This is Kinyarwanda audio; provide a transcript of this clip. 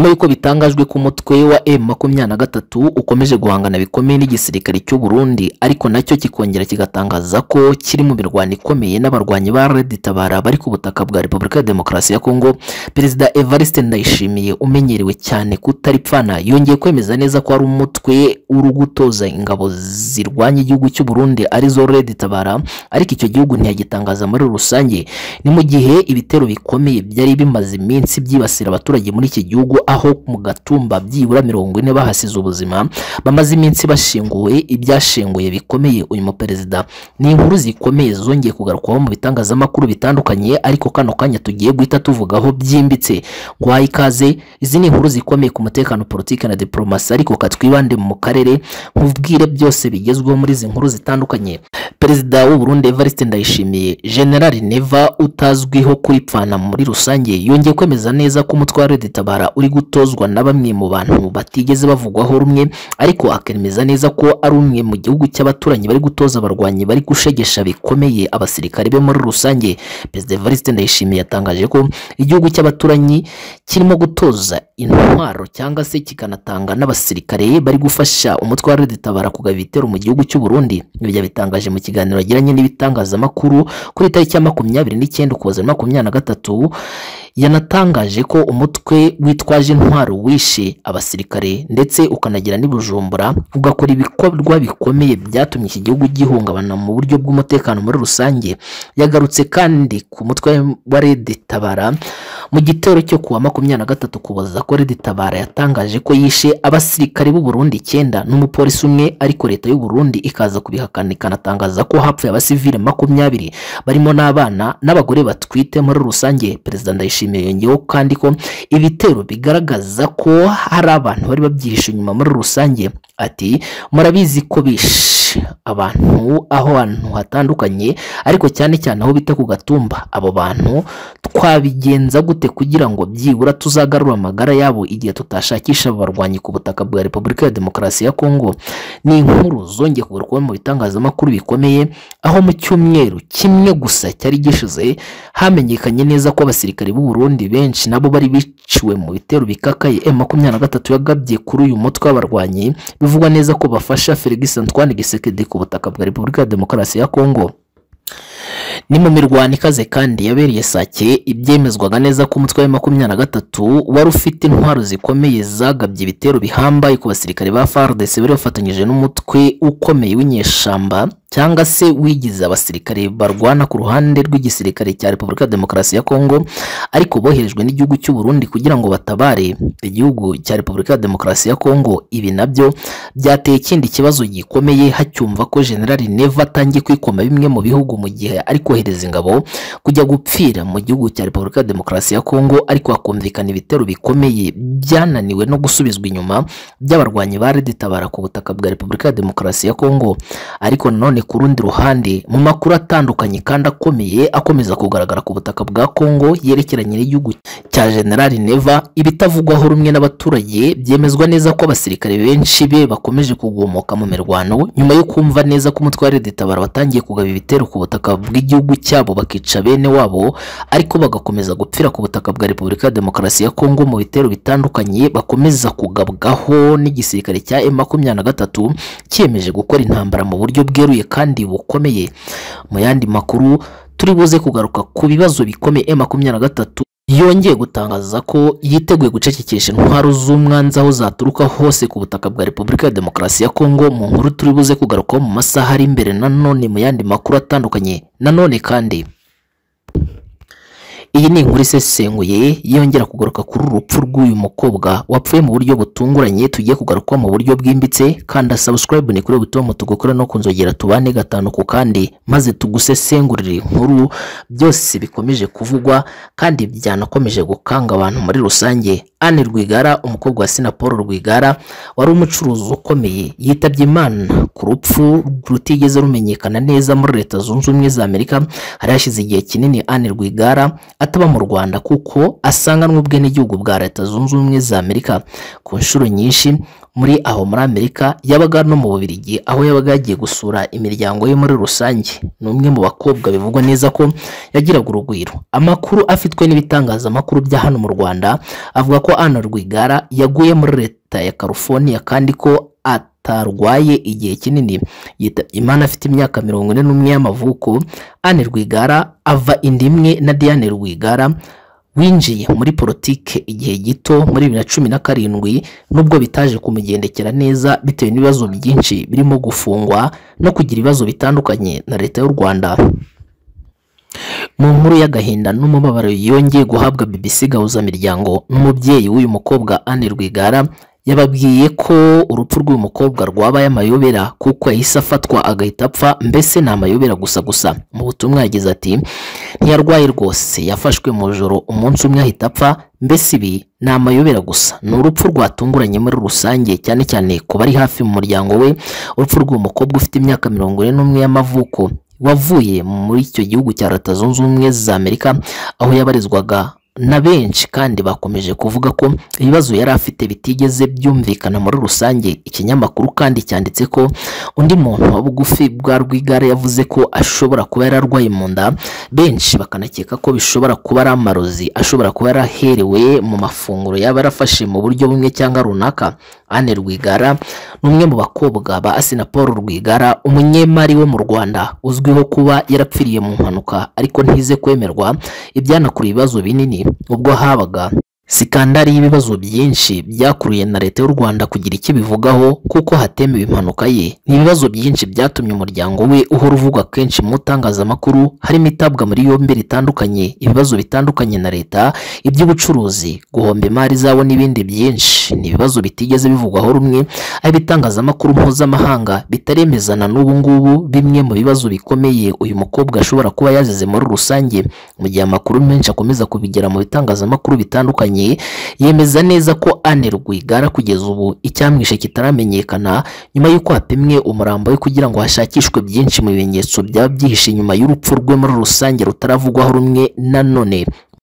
nyuma y'uko bitangajwe ko umutwe wa M makumyabiri na gatatu ukomeje guhangana bikomeye n'igisirikare cy'u Burundi ariko na cyo kikongera kigatangaza ko kiri mu mirwano ikomeye n'abarwanyi ba Red Tabara bari ku butaka bwa Repubulika ya Demokarasi ya Kongo Perezida Evariste Ndayishimiye umenyerewe cyane kutaripfana yongeye kwemeza neza ko ari umutwe uri gutoza ingabo zirwanya igihugu cy'u Burundi ari zo Red Tabara ariko icyo gihugu ntiyagitangaza muri rusange. Ni mu gihe ibitero bikomeye byari bimaze iminsi byibasira abaturage muri iki gihugu aho mu gatumba byibura mirongo ine bahasize ubuzima bamaze iminsi bashinguwe ibyashinguye bikomeye. Uyu muperezida ni inkuru zikomeye zongeye kugarukwaho mu bitangazamakuru bitandukanye ariko kano kanya tugiye guhita tuvugaho byimbitse. Guhaye ikaze izi ni inkuru zikomeye ku mutekano politiki na diplomasi ariko katwibande mu karere nkubwire byose bigezweho muri izi nkuru zitandukanye. Perezida w'u Burundi Evariste Ndayishimiye General Neva utazwiho kuripfana muri rusange. Yongeye kwemeza neza ko umutwe wa Red Tabara uri gutozwa na bamwe mu bantu batigeze bavugwaho rumwe ariko akemeza neza ko ari umwe mu gihugu cy'abaturanyi bari gutoza abarwanyi bari gushegesha bikomeye abasirikare be muri rusange. Perezida Evariste Ndayishimiye yatangaje ko igihugu cy'abaturanyi kirimo gutoza intwaro cyangwa se kikanatanga n'abasirikare bari gufasha umutwe wa Red Tabara kugaba ibitero mu gihugu cy'u Burundi. Ibyo yabitangaje mu kiganiro yagiranye n'ibitangazamakuru kuri tariki ya makumyabiri n'icyenda ukuboza makumyabiri na gatatu yanatangaje ko umutwe witwaje intwaro wishe abasirikare ndetse ukanagira n'ibujumbura ugakora ibikorwa bikomeye byatumye iki gihugu gihungabana mu buryo bw'umutekano muri rusange. Yagarutse kandi ku mutwe wa Red Tabara mu gitero cyo kuwa makumyabiri na gatatu kuboza ko Tabara yatangaje ko yishe abasirikare b'u Burundi icyenda n'umupolisi umwe ariko leta y'u Burundi ikaza kubihakana ikanatangaza ko hapfuye abasivile makumyabiri. Barimo n'abana n'abagore batwite muri rusange. Perezida Ndayishimiye yongeyeho kandi ko ibitero bigaragaza ko hari abantu bari babyihishe inyuma muri rusange. Ati murabizi ko bishe abantu aho hantu hatandukanye ariko cyane cyane aho bita ku gatumba abo bantu twabigenza gute kugira ngo byibura tuzagarura amagara yabo igihe tutashakisha abarwanyi ku butaka bwa Repubulika ya Demokarasi ya Kongo ni inkuru zongeye kugarukwaho mu bitangazamakuru bikomeye aho mu cyumweru kimwe gusa cyari gishize hamenyekanye neza ko abasirikare b'u Burundi benshi nabo bari biciwe mu bitero bikakaye M23 yagabye kuri uyu mutwe w'abarwanyi bivugwa neza ko bafasha Felix Antoine Gisekedi ku butaka bwa Repubulika ya Demokarasi ya Kongo ni mu mirwano ikaze kandi yabereye sake ibyemezwaga neza ko umutwe wa makumyabiri na gatatu wari ufite intwaro zikomeye zagabye ibitero bihambaye ku basirikare ba FARDC bari bafatanyije n'umutwe ukomeye w'inyeshamba cyangwa se wigize abasirikare barwana ku ruhande rw'igisirikare cya Repubulika ya Demokarasi ya Kongo ariko boherejwe n'igihugu cy'u Burundi kugira ngo batabare igihugu cya Repubulika ya Demokarasi ya Kongo ibi na byo byateye ikindi kibazo gikomeye hacyumva ko General Neva atangiye kwikoma bimwe mu bihugu mu gihe ari kohereza ingabo kujya gupfira mu gihugu cya Repubulika ya Demokarasi ya Kongo ariko hakumvikana ibitero bikomeye byananiwe no gusubizwa inyuma by'abarwanyi ba Red Tabara ku butaka bwa Repubulika ya Demokarasi ya Kongo ariko nanone ku rundi ruhande mu makuru atandukanye kandi akomeye akomeza kugaragara ku butaka bwa Kongo yerekeranye n'igihugu cya General Neva ibitavugwaho rumwe n'abaturage byemezwa neza ko abasirikare benshi be bakomeje kugomoka mu mirwano nyuma yo kumva neza ko umutwe wa Red Tabara watangiye kugaba ibitero ku butaka bw'igihugu cyabo bakica bene wabo ariko bagakomeza gupfira ku butaka bwa Repubulika ya Demokarasi ya Kongo mu bitero bitandukanye bakomeza kugabwaho n'igisirikare cya M23 cyemeje gukora intambara mu buryo bweruye kandi bukomeye. Mu yandi makuru turi buze kugaruka ku bibazo bikomeye M23 yongeye gutangaza ko yiteguye gucecekesha intwaro z'umwanzi aho zaturuka hose ku butaka bwa Repubulika ya Demokarasi ya Kongo. Mu nkuru turi buze kugarukaho mu masaha ari imbere nanone mu yandi makuru atandukanye nanone kandi. Iyi ni inkuru isesenguye yongera kugaruka kuri urupfu rw'uyu mukobwa wapfuye mu buryo butunguranye tugiye kugaruka mu buryo bwimbitse kanda subscribe ni kuri butomo tugukora no kunzogera tubane gatanu ku kandi maze tugusesengurire inkuru. Byose bikomeje kuvugwa kandi byanakomeje gukanga abantu muri rusange. Anne Rwigara umukobwa wa Sina Paul Rwigara wari umucuruzi ukomeye yitabye Imana ku rupfu rutigeze rumenyekana neza muri Leta Zunze Ubumwe za Amerika. Hari hashize igihe kinini Anne Rwigara ataba mu Rwanda kuko asanganwe ubwenegihugu bwa Leta Zunze Ubumwe za Amerika ku nshuro nyinshi muri aho muri Amerika yabaga no mu Bubiligi aho yabaga yagiye gusura imiryango ye muri rusange. Ni umwe mu bakobwa bivugwa neza ko yagiraga urugwiro. Amakuru afitwe n'ibitangazamakuru bya hano mu Rwanda avuga ko Anne Rwigara yaguye muri leta ya California kandi ko atarwaye igihe kinini. Yitabye Imana afite imyaka mirongo ine n'umwe y'amavuko Anne Rwigara ava inda imwe na Diane Rwigara winjiye muri politike igihe gito muri bibiri na cumi na karindwi nubwo bitaje kumugendekera neza bitewe n'ibibazo byinshi birimo gufungwa no kugira ibibazo bitandukanye na leta y'u Rwanda. Mu nkuru y'agahinda n'umubabaro yongeye guhabwa BBC gahuzamiryango n'umubyeyi w'uyu mukobwa Anne Rwigara yababwiye ko urupfu rw'uyu mukobwa rwabaye amayobera kuko yahise afatwa agahita apfa mbese ni amayobera gusa gusa. Mu butumwa yagize ati ntiyarwaye rwose yafashwe mu joro umunsi umwe ahita apfa mbese ibi ni amayobera gusa. Ni urupfu rwatunguranye muri rusange cyane cyane ku bari hafi mu muryango we urupfu rw'uyu mukobwa ufite imyaka mirongo ine n'umwe y'amavuko wavuye muri icyo gihugu cya leta zunze ubumwe za amerika aho yabarizwaga na benshi kandi bakomeje kuvuga ko ibibazo yari afite bitigeze byumvikana muri rusange. Ikinyamakuru kandi cyanditse ko undi muntu wa bugufi bwa Rwigara yavuze ko ashobora kuba yararwaye mu nda. Benshi bakanakeka ko bishobora kuba ari amarozi ashobora kuba yaraherewe mu mafunguro yaba yarafashe mu buryo bumwe cyangwa runaka. Anne Rwigara ni umwe mu bakobwa ba Asina Paul Rwigara umunyemari wo mu Rwanda. Uzwiho kuba yarapfiriye mu mpanuka ariko ntize kwemerwa ibyanakura ibibazo binini. Ubwo habaga sikandari y'ibibazo byinshi byakuruye na leta y'u Rwanda kugira icyo bivugaho kuko hatemewe impanuka ye. Ni ibibazo byinshi byatumye umuryango we uhora uvugwa kenshi mu itangazamakuru harimo itabwa muri yombi ritandukanye ibibazo bitandukanye na leta iby'ubucuruzi guhomba imari zabo n'ibindi byinshi. Ni ibibazo bitigeze bivugwaho rumwe aho ibitangazamakuru mpuzamahanga bitaremezana n'ubu ngubu bimwe mu bibazo bikomeye uyu mukobwa ashobora kuba yazize muri rusange. Mu gihe amakuru menshi akomeza kubigera mu bitangazamakuru bitandukanye yemeza neza ko Anne Rwigara kugeza ubu icyamwishe kitaramenyekana nyuma y'uko hapimwe umurambo we kugira ngo hashakishwe byinshi mu bimenyetso byaba byihishe inyuma y'urupfu rwe muri rusange rutaravugwaho rumwe nanone